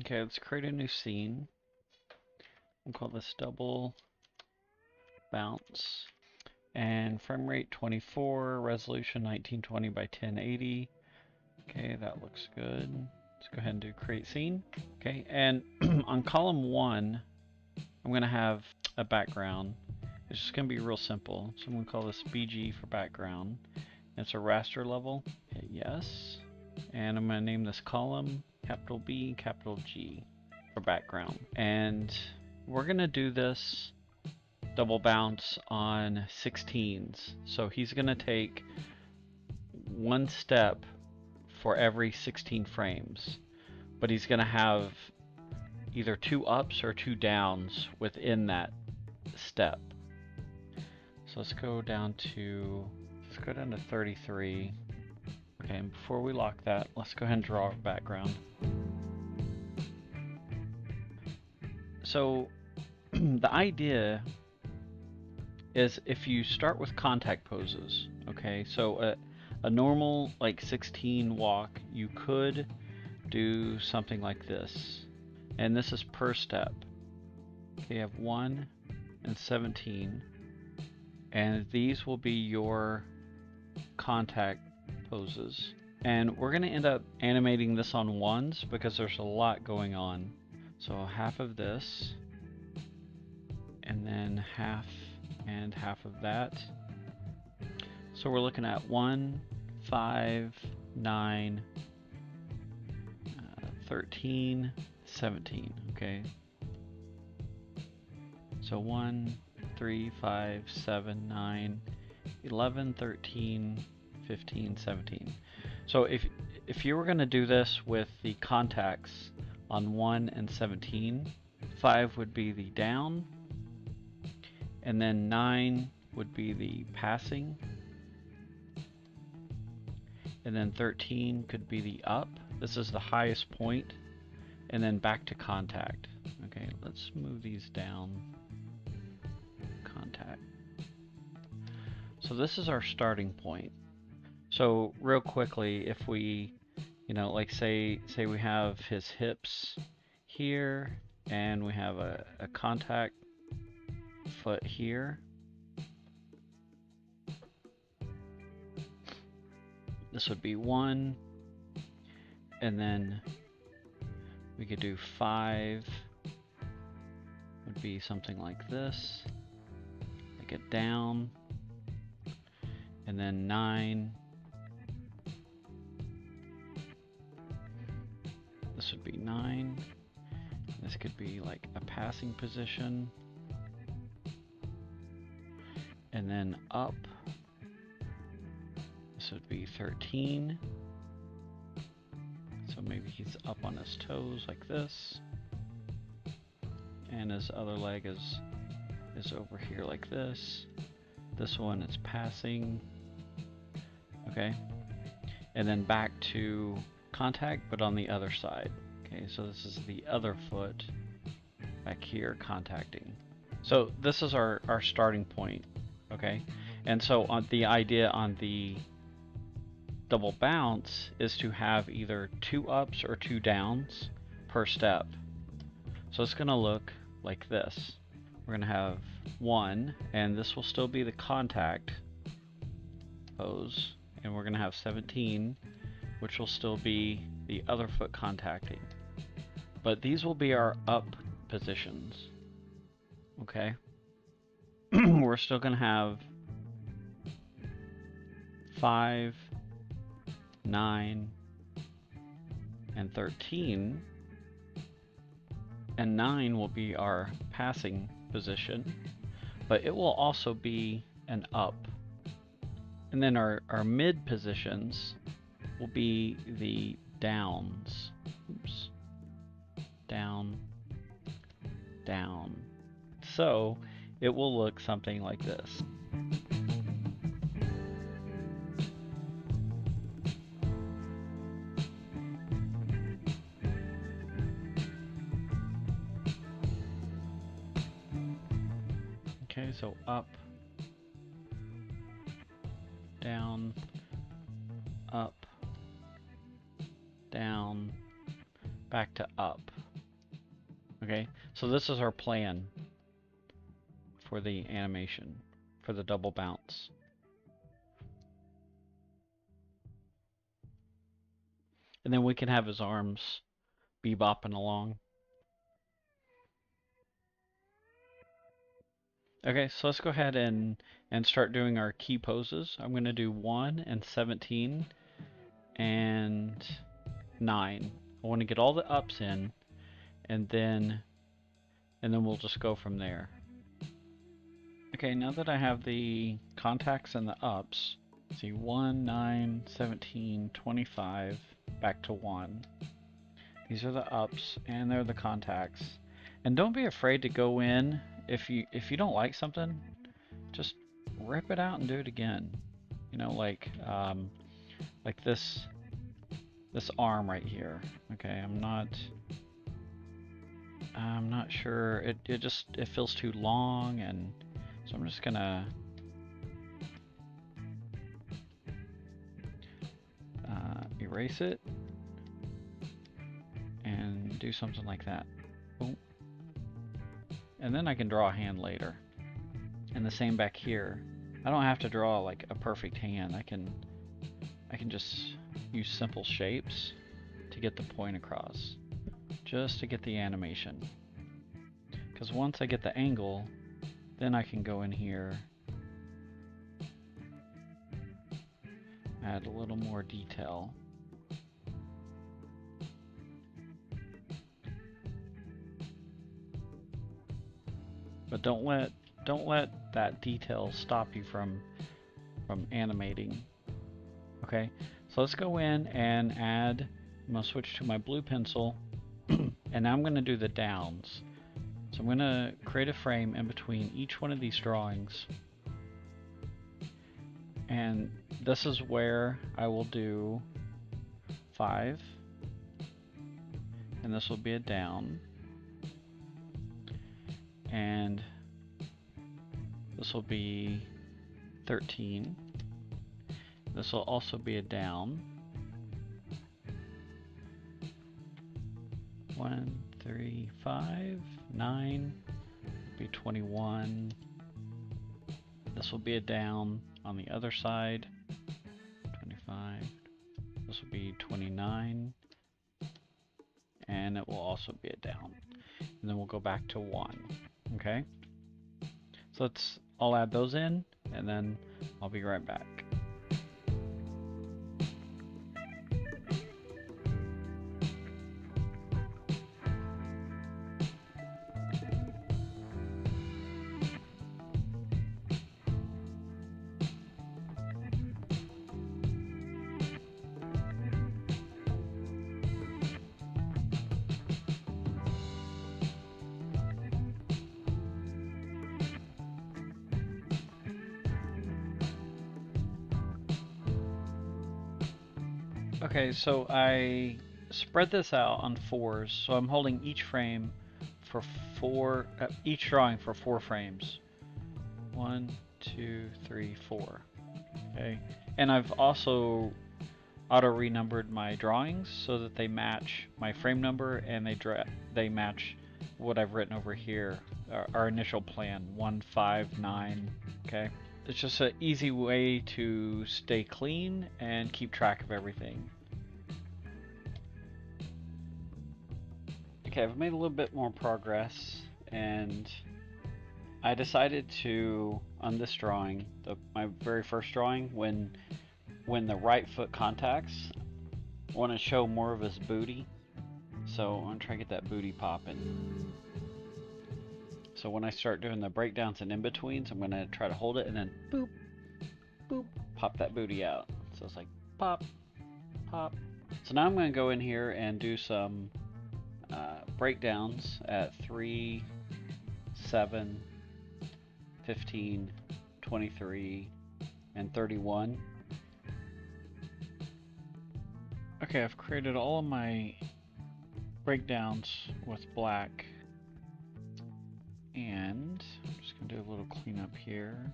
Okay, let's create a new scene. We'll call this double bounce. And frame rate 24, resolution 1920 by 1080. Okay, that looks good. Let's go ahead and do create scene. Okay, and on column one, I'm gonna have a background. It's just gonna be real simple. So I'm gonna call this BG for background. It's a raster level. Hit yes. And I'm gonna name this column capital B, capital G for background. And we're gonna do this double bounce on 16s. So he's gonna take one step for every 16 frames, but he's gonna have either two ups or two downs within that step. So let's go down to, let's go down to 33. Okay, and before we lock that, let's go ahead and draw our background. So the idea is if you start with contact poses, okay, so a, a normal like 16 walk, you could do something like this. And this is per step. Okay, you have 1 and 17. And these will be your contact poses. And we're going to end up animating this on ones because there's a lot going on. So half of this, and then half and half of that. So we're looking at 1, 5, 9, uh, 13, 17, okay? So 1, 3, 5, 7, 9, 11, 13, 15, 17. So if, if you were going to do this with the contacts on 1 and 17, 5 would be the down, and then 9 would be the passing, and then 13 could be the up. This is the highest point, and then back to contact. Okay, let's move these down. Contact. So this is our starting point. So real quickly, if we, you know, like say say we have his hips here, and we have a, a contact foot here. This would be one, and then we could do five, would be something like this, like it down, and then nine, this would be nine, this could be like a passing position, and then up, this would be 13. So maybe he's up on his toes like this. And his other leg is is over here like this. This one is passing. Okay. And then back to contact, but on the other side. Okay, so this is the other foot back here contacting. So this is our, our starting point. Okay. And so on the idea on the double bounce is to have either two ups or two downs per step. So it's going to look like this. We're going to have one, and this will still be the contact pose, and we're going to have 17, which will still be the other foot contacting. But these will be our up positions. Okay? we're still going to have 5, 9, and 13. And 9 will be our passing position, but it will also be an up. And then our, our mid positions will be the downs. Oops. Down, down. So it will look something like this. Okay, so up, down, down, back to up. Okay, so this is our plan for the animation, for the double bounce. And then we can have his arms bebopping along. Okay, so let's go ahead and, and start doing our key poses. I'm going to do 1 and 17 and 9. I want to get all the ups in and then and then we'll just go from there. Okay, now that I have the contacts and the ups, see 1, 9, 17, 25, back to 1. These are the ups and they're the contacts. And don't be afraid to go in if you if you don't like something, just rip it out and do it again. You know, like um, like this this arm right here. Okay, I'm not I'm not sure. It it just it feels too long, and so I'm just gonna. Uh, erase it and do something like that. And then I can draw a hand later. And the same back here. I don't have to draw like a perfect hand. I can I can just use simple shapes to get the point across just to get the animation. Because once I get the angle, then I can go in here, add a little more detail. But don't let don't let that detail stop you from from animating. Okay, so let's go in and add, I'm to switch to my blue pencil and now I'm going to do the downs. So I'm going to create a frame in between each one of these drawings. And this is where I will do 5. And this will be a down. And this will be 13. This will also be a down. One, three, five, nine, be 21. This will be a down on the other side. 25. This will be 29. And it will also be a down. And then we'll go back to 1. Okay? So let's, I'll add those in, and then I'll be right back. Okay, so I spread this out on fours, so I'm holding each frame for four, uh, each drawing for four frames. One, two, three, four. Okay, and I've also auto renumbered my drawings so that they match my frame number and they they match what I've written over here, our, our initial plan, one, five, nine. Okay. It's just an easy way to stay clean and keep track of everything. Okay, I've made a little bit more progress and I decided to, on this drawing, the, my very first drawing, when when the right foot contacts, I want to show more of his booty. So I'm going to try to get that booty popping. So when I start doing the breakdowns and in-betweens, I'm going to try to hold it and then boop, boop, pop that booty out. So it's like pop, pop. So now I'm going to go in here and do some uh, breakdowns at 3, 7, 15, 23, and 31. Okay, I've created all of my breakdowns with black and I'm just going to do a little cleanup here.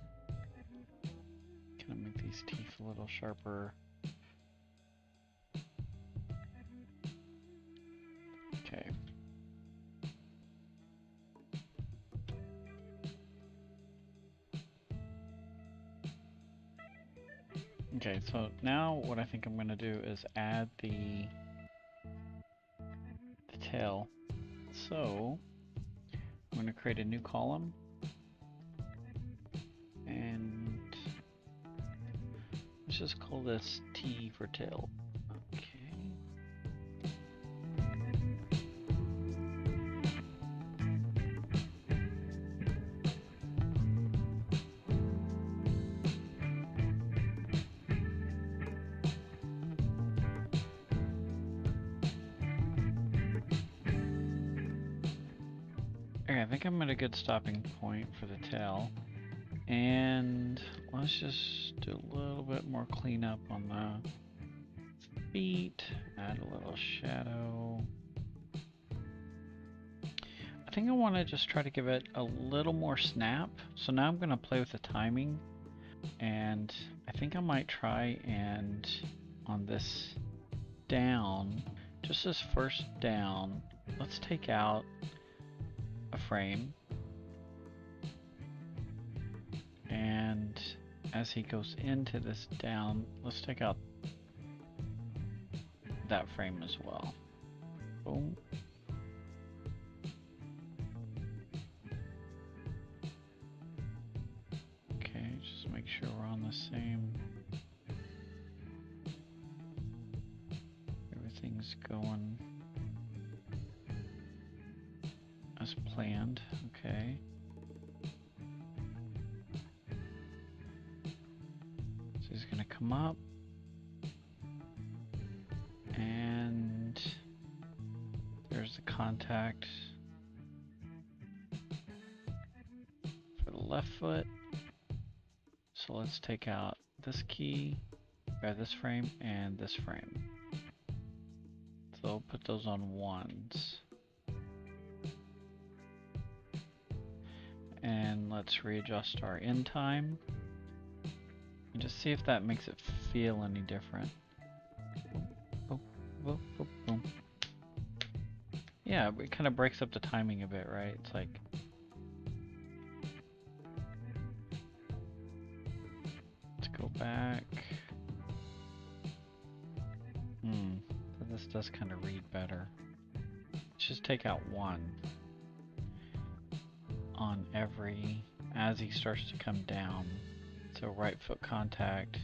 Kind of make these teeth a little sharper. Okay. Okay, so now what I think I'm going to do is add the, the tail. So, I'm going to create a new column and let's just call this T for tail. I think I'm at a good stopping point for the tail. And let's just do a little bit more cleanup on the feet, add a little shadow. I think I want to just try to give it a little more snap. So now I'm going to play with the timing and I think I might try and on this down, just this first down, let's take out frame. And as he goes into this down, let's take out that frame as well. Boom. Okay, just make sure we're on the same. Everything's going as planned, okay. So he's gonna come up. And there's the contact for the left foot. So let's take out this key, grab this frame, and this frame. So put those on ones. And let's readjust our end time and just see if that makes it feel any different. Yeah, it kind of breaks up the timing a bit, right? It's like let's go back. Hmm, this does kind of read better. Let's just take out one on every as he starts to come down. So right foot contact,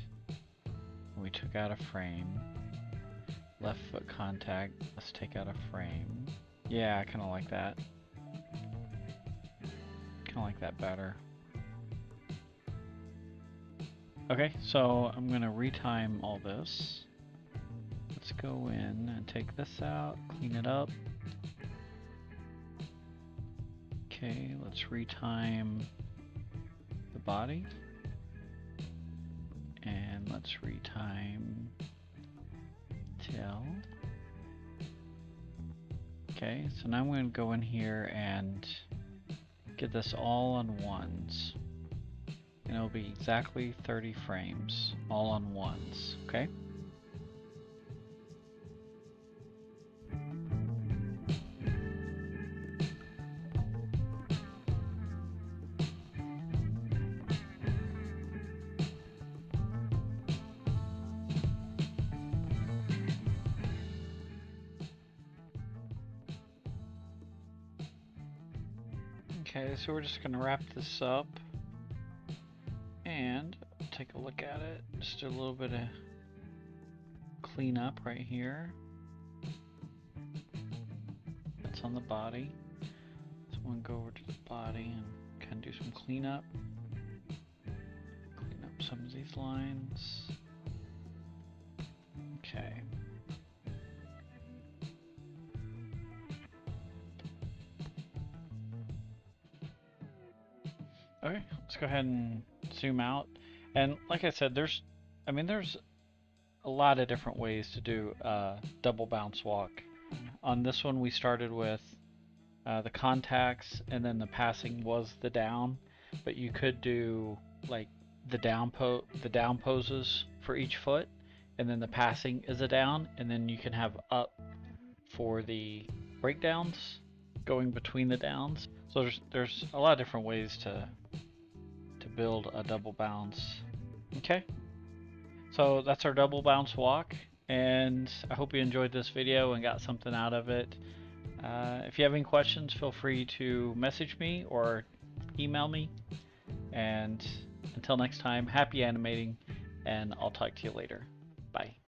we took out a frame. Left foot contact, let's take out a frame. Yeah, I kind of like that. Kind of like that better. Okay, so I'm going to retime all this. Let's go in and take this out, clean it up. Okay, let's retime the body. And let's retime tail. Okay, so now I'm going to go in here and get this all on ones. And it'll be exactly 30 frames, all on ones, okay? Okay, so we're just going to wrap this up and take a look at it. Just a little bit of cleanup right here. That's on the body. So I'm going to go over to the body and kind of do some cleanup. Clean up some of these lines. Okay. Go ahead and zoom out. And like I said, there's, I mean, there's a lot of different ways to do a double bounce walk. On this one, we started with uh, the contacts, and then the passing was the down. But you could do like the down po the down poses for each foot, and then the passing is a down, and then you can have up for the breakdowns going between the downs. So there's there's a lot of different ways to to build a double bounce. Okay. So that's our double bounce walk, and I hope you enjoyed this video and got something out of it. Uh, if you have any questions, feel free to message me or email me. And until next time, happy animating, and I'll talk to you later. Bye.